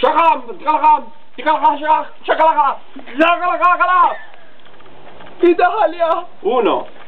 شغام شغام شغام شغام شغام شغام شغام شغام شغام شغام شغام شغام